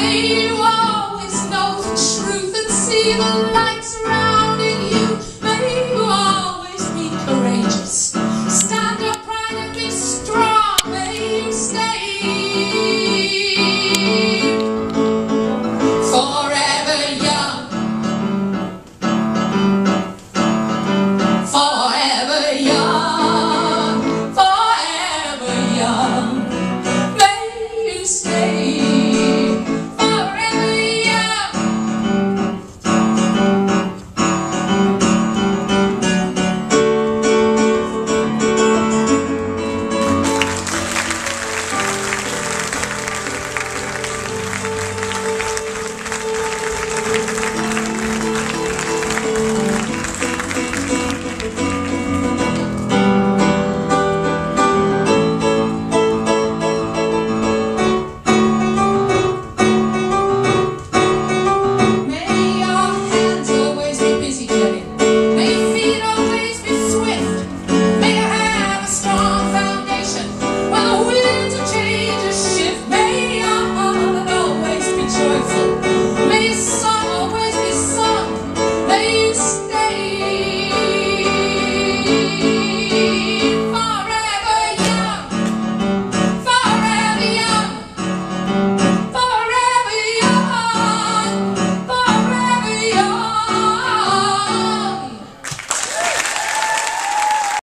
away.